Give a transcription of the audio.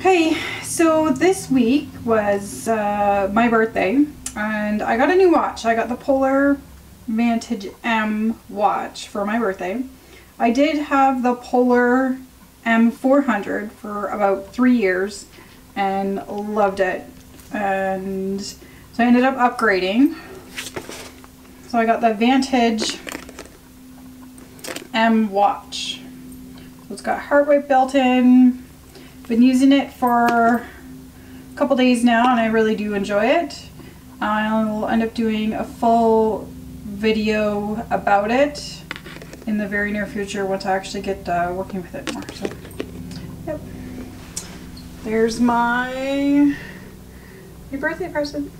Hey, so this week was uh, my birthday and I got a new watch. I got the Polar Vantage M watch for my birthday. I did have the Polar M400 for about three years and loved it. And so I ended up upgrading. So I got the Vantage M watch. So it's got heart rate built in. Been using it for a couple days now and I really do enjoy it. I'll end up doing a full video about it in the very near future once I actually get uh, working with it more. So, yep. There's my, my birthday present.